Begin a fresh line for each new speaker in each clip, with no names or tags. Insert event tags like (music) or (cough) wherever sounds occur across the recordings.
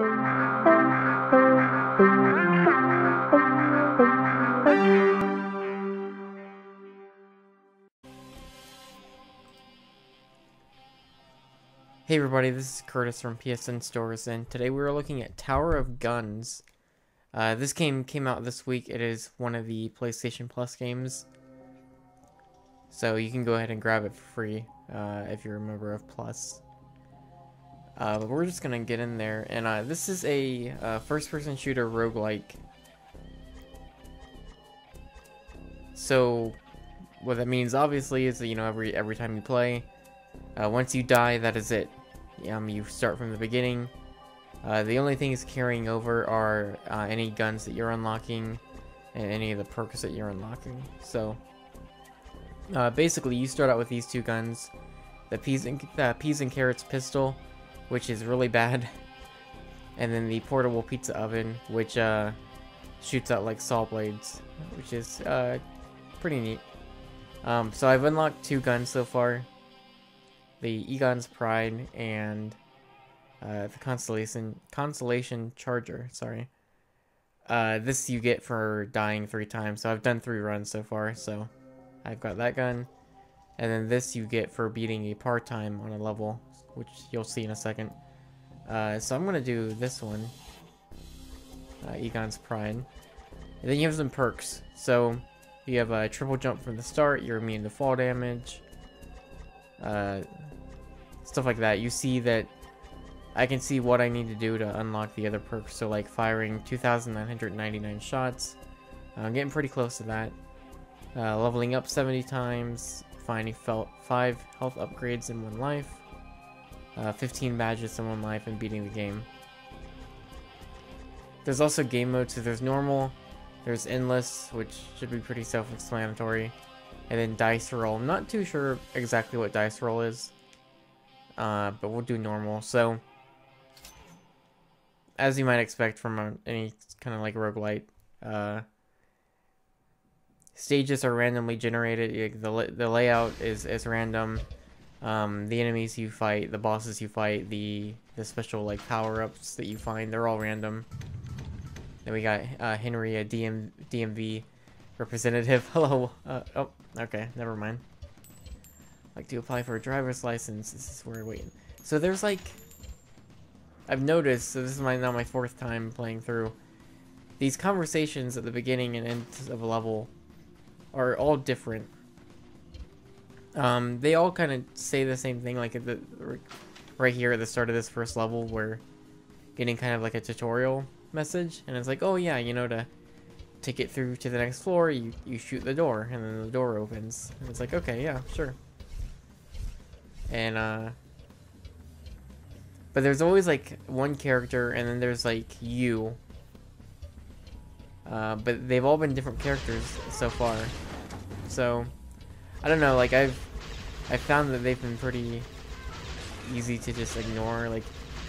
Hey everybody, this is Curtis from PSN Stores, and today we are looking at Tower of Guns. Uh, this game came out this week. It is one of the PlayStation Plus games, so you can go ahead and grab it for free uh, if you're a member of Plus. Uh, but we're just gonna get in there, and uh, this is a uh, first-person shooter roguelike. So, what that means, obviously, is that you know every every time you play, uh, once you die, that is it. Um, you start from the beginning. Uh, the only things carrying over are uh, any guns that you're unlocking and any of the perks that you're unlocking. So, basically, you start out with these two guns. The peas and, uh, peas and carrots pistol, which is really bad. (laughs) And then the portable pizza oven, which uh, shoots out like saw blades, which is uh, pretty neat. Um, so I've unlocked two guns so far the Egon's Pride and uh, the Constellation Constellation Charger. Sorry. Uh, this you get for dying three times. So I've done three runs so far. So I've got that gun, and then this you get for beating a par time on a level, which you'll see in a second. Uh, so I'm gonna do this one, uh, Egon's Pride. And then you have some perks. So you have a triple jump from the start. You're immune to fall damage. Uh, stuff like that. You see that I can see what I need to do to unlock the other perks. So like firing 2,999 shots. I'm getting pretty close to that. Uh, leveling up 70 times. Finding 5 health upgrades in one life. Uh, 15 badges in one life and beating the game. There's also game mode, so there's normal, there's endless, which should be pretty self-explanatory, and then dice roll. I'm not too sure exactly what dice roll is. Uh, but we'll do normal. So, as you might expect from a, any kind of like roguelite, uh, stages are randomly generated. The, the layout is, is random. Um, the enemies you fight, the bosses you fight, the, the special like power-ups that you find, they're all random. Then we got uh, Henry, a DM, DMV representative. (laughs) Hello. Uh, oh, okay, never mind like to apply for a driver's license. This is where we're waiting. So there's like, I've noticed, so this is my now my fourth time playing through, these conversations at the beginning and end of a level are all different. Um, they all kind of say the same thing, like the, right here at the start of this first level, we're getting kind of like a tutorial message, and it's like, oh yeah, you know, to take it through to the next floor, you, you shoot the door, and then the door opens. And it's like, okay, yeah, sure. And, uh... But there's always, like, one character, and then there's, like, you. Uh, but they've all been different characters so far. So, I don't know, like, I've... I found that they've been pretty easy to just ignore. Like,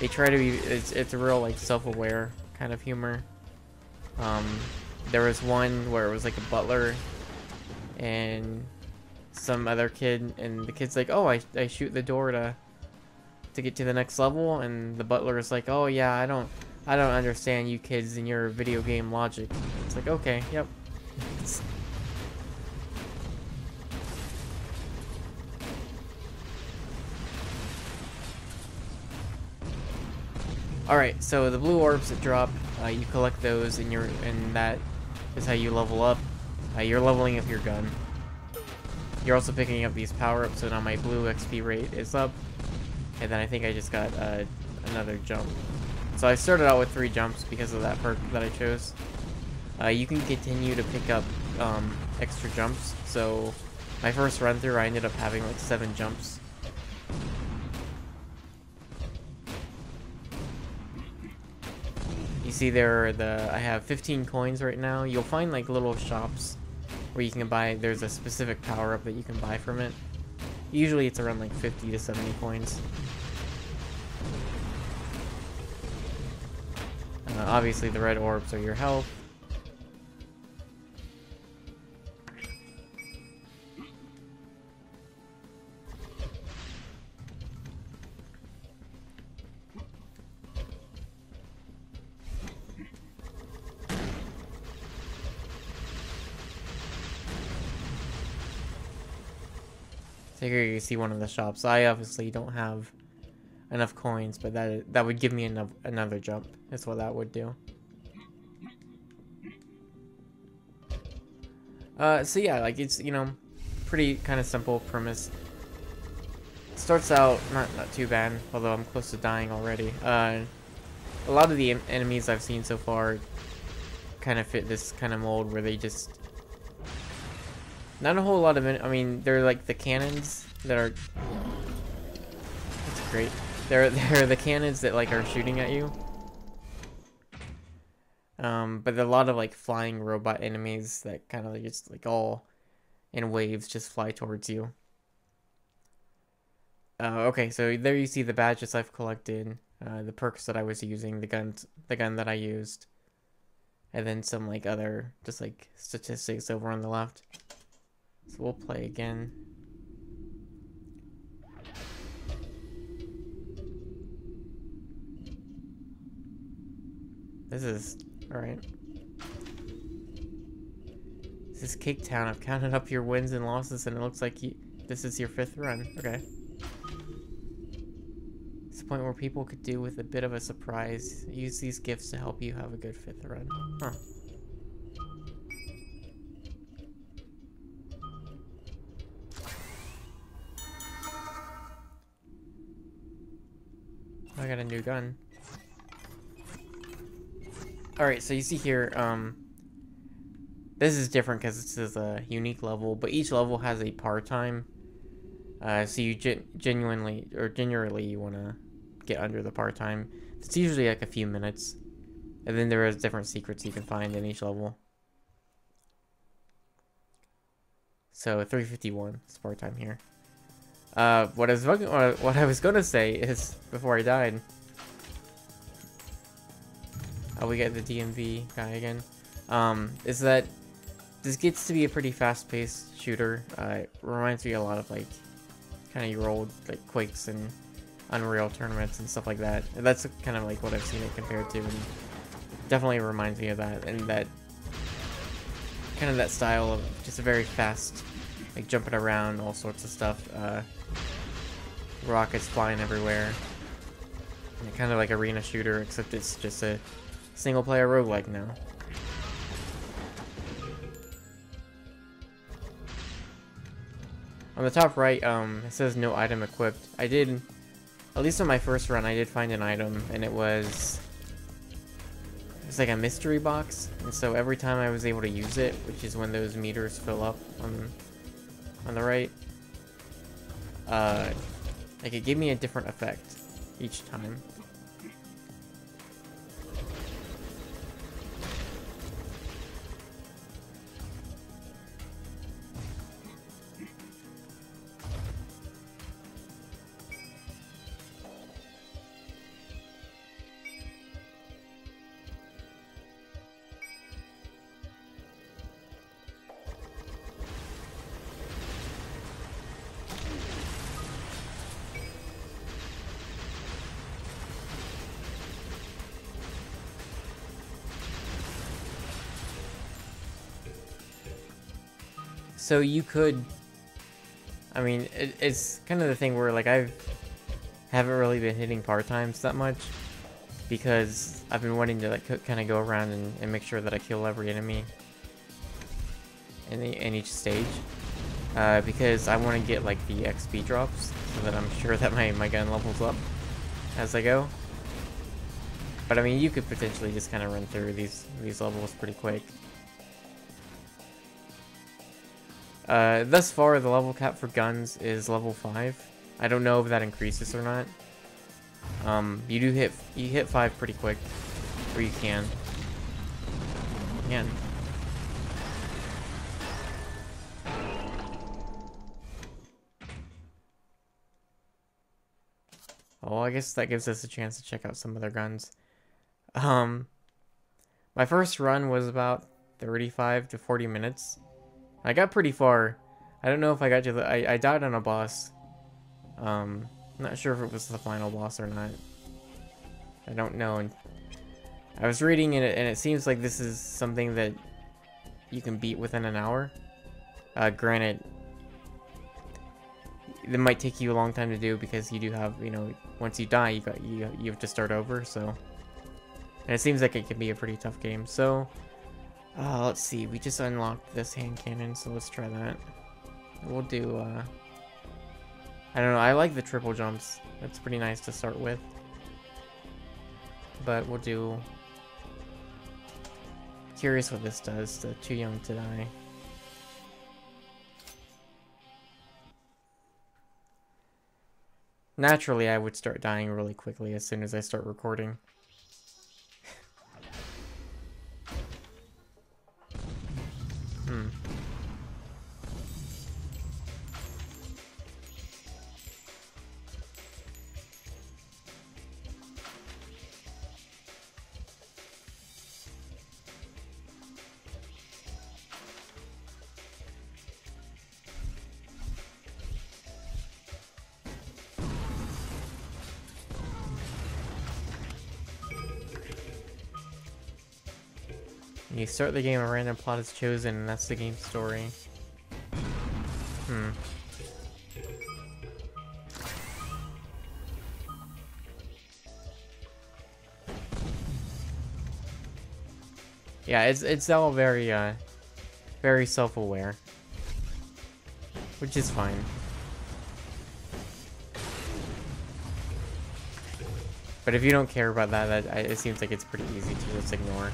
they try to be... It's, it's a real, like, self-aware kind of humor. Um, there was one where it was, like, a butler, and some other kid, and the kid's like, "Oh, I I shoot the door to to get to the next level," and the butler is like, "Oh yeah, I don't I don't understand you kids and your video game logic." It's like, okay, yep. Alright, so the blue orbs that drop, uh, you collect those and and that is how you level up. Uh, you're leveling up your gun. You're also picking up these power-ups, so now my blue XP rate is up. And then I think I just got uh, another jump. So I started out with three jumps because of that perk that I chose. Uh, you can continue to pick up um, extra jumps. So my first run through, I ended up having like seven jumps. See there, the I have 15 coins right now. You'll find like little shops where you can buy, there's a specific power-up that you can buy from it. Usually it's around like 50 to 70 coins. Uh, obviously the red orbs are your health. Here you see one of the shops. I obviously don't have enough coins, but that that would give me another another jump. That's what that would do. Uh, so yeah, like it's you know, pretty kind of simple premise. Starts out not not too bad, although I'm close to dying already. Uh, a lot of the enemies I've seen so far kind of fit this kind of mold where they just not a whole lot of I mean they're like the cannons that are that's great. They're (laughs) they're the cannons that like are shooting at you. Um but a lot of like flying robot enemies that kind of like just like all in waves just fly towards you. Uh, okay so there you see the badges I've collected uh, the perks that I was using the guns the gun that I used and then some like other just like statistics over on the left. So we'll play again. This is alright. This is Cake Town. I've counted up your wins and losses and it looks like you, this is your fifth run. Okay It's the point where people could do with a bit of a surprise. Use these gifts to help you have a good fifth run. Huh. New gun. Alright, so you see here, um, this is different because this is a unique level, but each level has a par time. Uh, so you gen genuinely, or generally you want to get under the par time. It's usually like a few minutes. And then there is different secrets you can find in each level. So 351 is par time here. Uh, what I was what I was gonna say is before I died. Oh, we get the DMV guy again. Um, is that this gets to be a pretty fast-paced shooter. Uh, it reminds me a lot of like kind of your old like Quakes and Unreal tournaments and stuff like that. That's kind of like what I've seen it compared to, and definitely reminds me of that. And that kind of that style of just a very fast, like jumping around, all sorts of stuff. Uh, rockets flying everywhere. Kind of like arena shooter, except it's just a single player roguelike now. On the top right, um, it says no item equipped. I did at least on my first run, I did find an item, and it was... It was like a mystery box, and so every time I was able to use it, which is when those meters fill up on, on the right, uh, like it gave me a different effect each time. So you could, I mean, it, it's kind of the thing where like I've haven't really been hitting par times that much because I've been wanting to like kind of go around and, and, make sure that I kill every enemy in, the, in each stage uh, because I want to get like the XP drops so that I'm sure that my, my gun levels up as I go. But I mean, you could potentially just kind of run through these these levels pretty quick. Uh, thus far, the level cap for guns is level 5. I don't know if that increases or not. Um, you do hit, you hit 5 pretty quick. Or you can. Again. Oh, I guess that gives us a chance to check out some other guns. Um, my first run was about 35 to 40 minutes. I got pretty far. I don't know if I got to the... I, I died on a boss. Um, I'm not sure if it was the final boss or not. I don't know. And I was reading it, and it seems like this is something that you can beat within an hour. Uh, granted, it might take you a long time to do because you do have, you know, once you die, you got you you have to start over. So, and it seems like it can be a pretty tough game. So, uh, let's see. We just unlocked this hand cannon, so let's try that. We'll do. Uh, I don't know. I like the triple jumps. That's pretty nice to start with. But we'll do. Curious what this does. The too young to die. Naturally, I would start dying really quickly as soon as I start recording. You start the game, a random plot is chosen, and that's the game story. Hmm. Yeah, it's it's all very uh very self-aware. Which is fine. But if you don't care about that, that it seems like it's pretty easy to just ignore.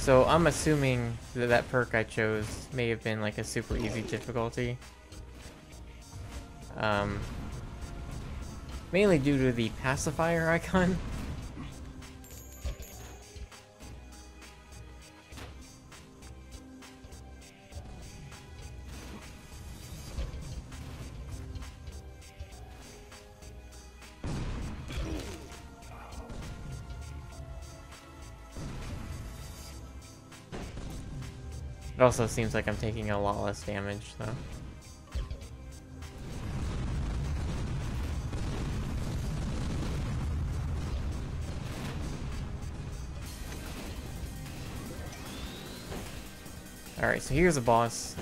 So I'm assuming that that perk I chose may have been like a super easy difficulty. Um, mainly due to the pacifier icon. (laughs) It also seems like I'm taking a lot less damage, though. Alright, so here's a boss.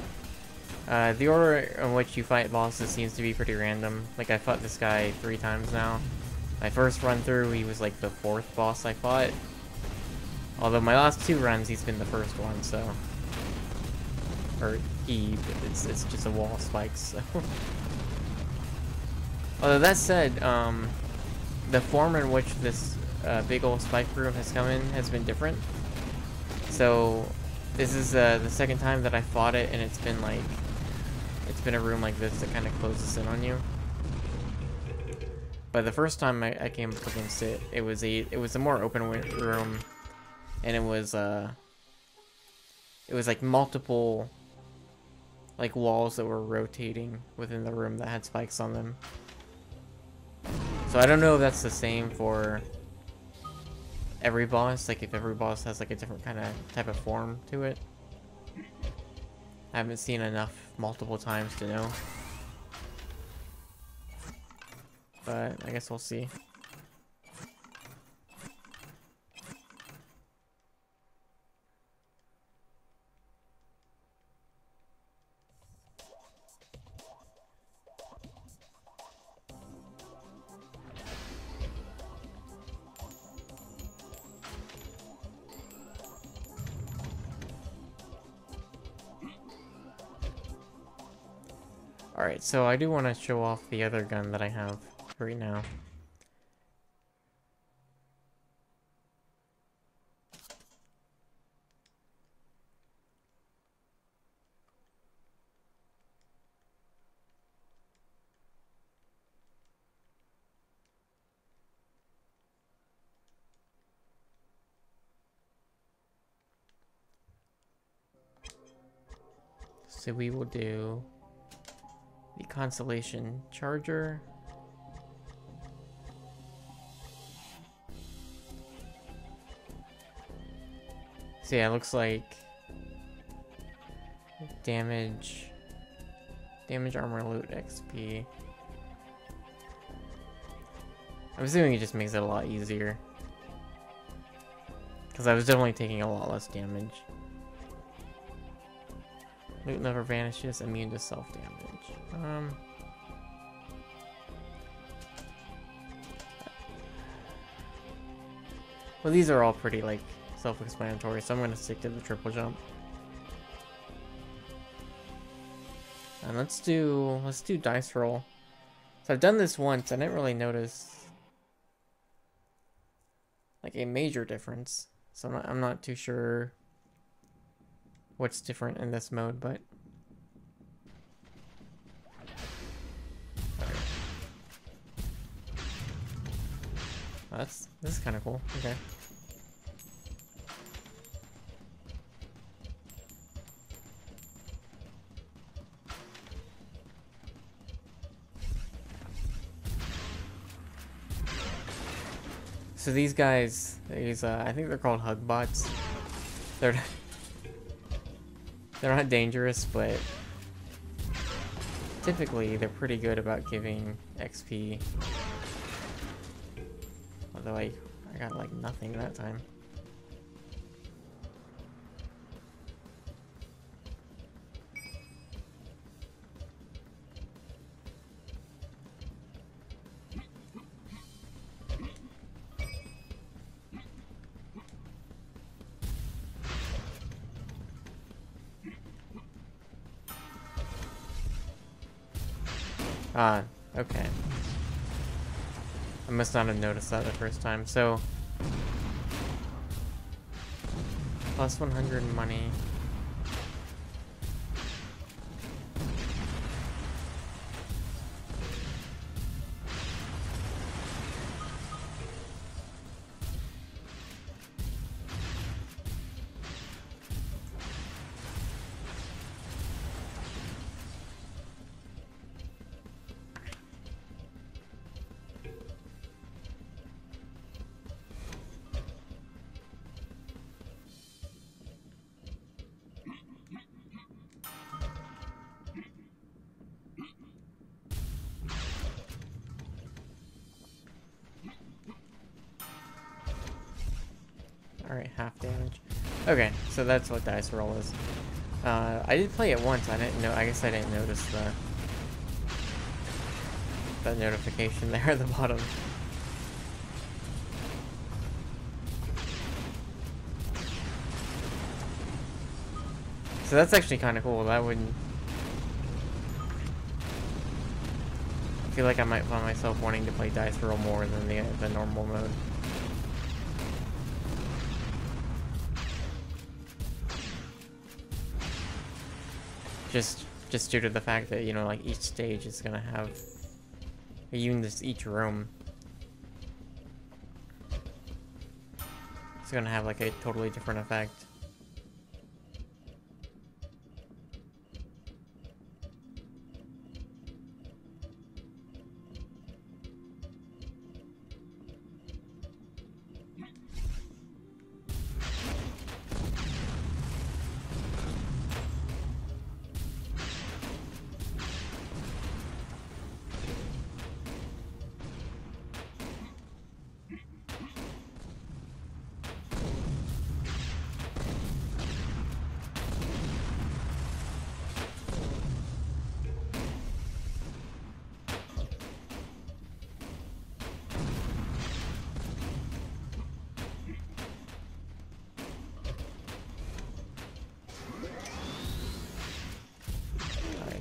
Uh, the order in which you fight bosses seems to be pretty random. Like, I fought this guy three times now. My first run through, he was like the fourth boss I fought. Although my last two runs, he's been the first one, so or E, it's, it's just a wall of spikes, so. (laughs) Although that said, um, the form in which this uh, big old spike room has come in has been different. So, this is uh, the second time that I fought it, and it's been like, it's been a room like this that kind of closes in on you. But the first time I, I came up against it, it was a, it was a more open room, and it was, uh, it was like multiple like walls that were rotating within the room that had spikes on them. So I don't know if that's the same for every boss, like if every boss has like a different kind of type of form to it. I haven't seen enough multiple times to know. But I guess we'll see. So I do want to show off the other gun that I have right now. So we will do Constellation Charger. So yeah, it looks like damage, damage, armor, loot, XP. I'm assuming it just makes it a lot easier. Because I was definitely taking a lot less damage. Loot never vanishes, immune to self-damage. Um... Well, these are all pretty, like, self-explanatory, so I'm going to stick to the triple jump. And let's do, let's do dice roll. So I've done this once, I didn't really notice, like, a major difference. So I'm not, I'm not too sure what's different in this mode, but... That's, this is kind of cool. Okay. So these guys, these uh, I think they're called hug bots. They're (laughs) they're not dangerous, but typically they're pretty good about giving XP. Although I I got like nothing that time. I must not have noticed that the first time. So, plus 100 money. Alright, half damage. Okay, so that's what dice roll is. Uh, I did play it once. I didn't know. I guess I didn't notice the that notification (laughs) there at the bottom. So that's actually kind of cool. That would. I feel like I might find myself wanting to play dice roll more than the the normal mode. Just just due to the fact that, you know, like each stage is gonna have even this each room. It's gonna have like a totally different effect.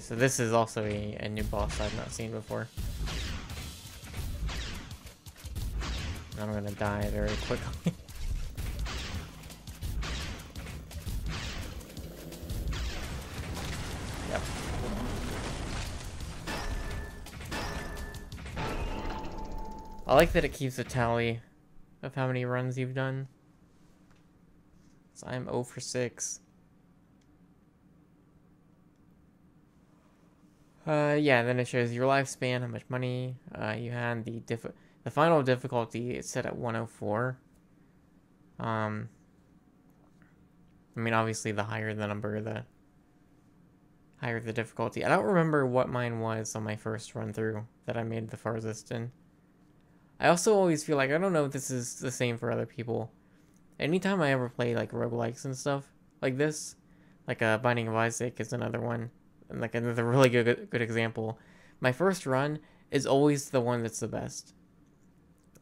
So this is also a, a new boss I've not seen before. I'm gonna die very quickly. (laughs) yep. I like that it keeps a tally of how many runs you've done. So I'm 0 for 6. Uh, yeah, then it shows your lifespan, how much money uh, you had, the diff the final difficulty is set at 104. Um, I mean, obviously, the higher the number, the higher the difficulty. I don't remember what mine was on my first run through that I made the farthest in. I also always feel like I don't know if this is the same for other people. Anytime I ever play like roguelikes and stuff like this, like uh, Binding of Isaac is another one, and like another really good good example. My first run is always the one that's the best,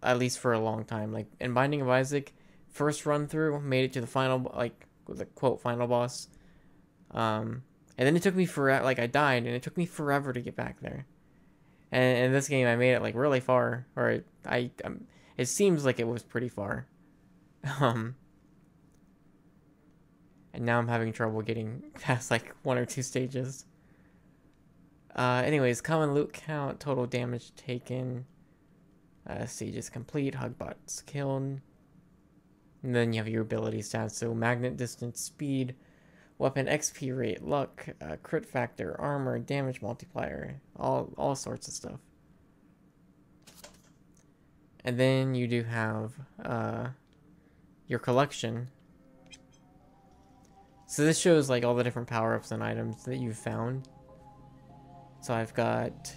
at least for a long time. Like in Binding of Isaac, first run through made it to the final like the quote final boss, um, and then it took me forever. Like I died, and it took me forever to get back there. And in this game, I made it like really far, or I, um, it seems like it was pretty far. (laughs) Um, and now I'm having trouble getting (laughs) past like one or two stages. Uh, anyways, common loot count, total damage taken, uh, stages complete, hugbots killed. And then you have your ability stats, so magnet distance, speed, weapon XP rate, luck, uh, crit factor, armor, damage multiplier, all all sorts of stuff. And then you do have uh, your collection. So this shows like all the different power-ups and items that you've found. So I've got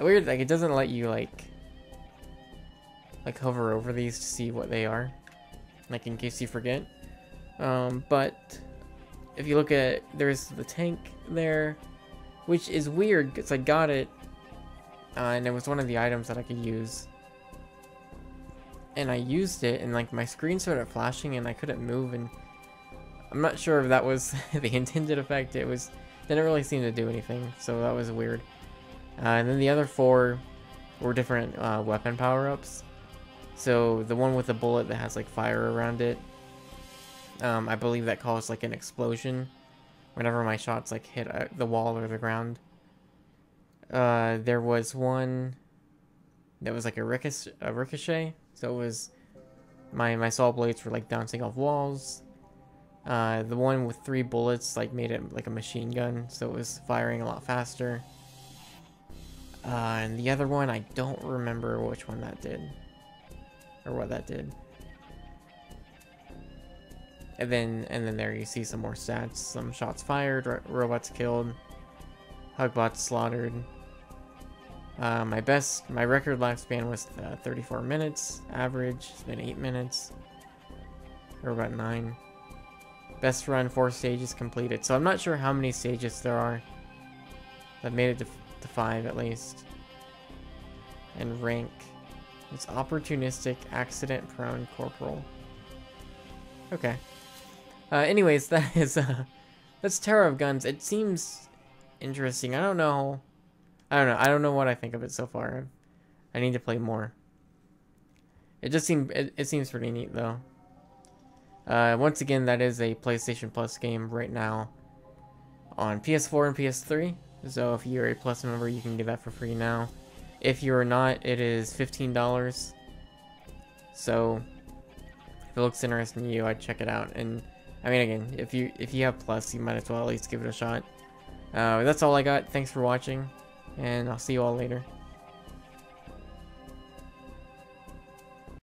weird like it doesn't let you like like hover over these to see what they are like in case you forget. Um, but if you look at, there's the tank there, which is weird because I got it, uh, and it was one of the items that I could use. And I used it, and like my screen started flashing, and I couldn't move, and I'm not sure if that was (laughs) the intended effect. It was didn't really seem to do anything, so that was weird. Uh, and then the other four were different uh, weapon power-ups. So the one with the bullet that has like fire around it, um, I believe that caused like an explosion whenever my shots like hit uh, the wall or the ground. Uh, there was one that was like a, a ricochet, so it was my my saw blades were like bouncing off walls. Uh, the one with three bullets like made it like a machine gun, so it was firing a lot faster. Uh, and the other one, I don't remember which one that did or what that did. And then, and then there you see some more stats. Some shots fired, ro robots killed, hugbots slaughtered. Uh, my best, my record lifespan was uh, 34 minutes. Average, it's been 8 minutes. Or about 9. Best run, 4 stages completed. So I'm not sure how many stages there are. I've made it to, to 5 at least. And rank. It's opportunistic, accident-prone corporal. Okay. Uh, anyways, (laughs) that is, uh, that's Tower of Guns. It seems interesting. I don't know. I don't know. I don't know what I think of it so far. I need to play more. It just seems, it, it seems pretty neat though. Uh, once again, that is a PlayStation Plus game right now on PS4 and PS3. So if you're a Plus member, you can get that for free now. If you're not, it is $15. So if it looks interesting to you, I'd check it out. And I mean, again, if you if you have Plus, you might as well at least give it a shot. Uh, that's all I got. Thanks for watching, and I'll see you all later.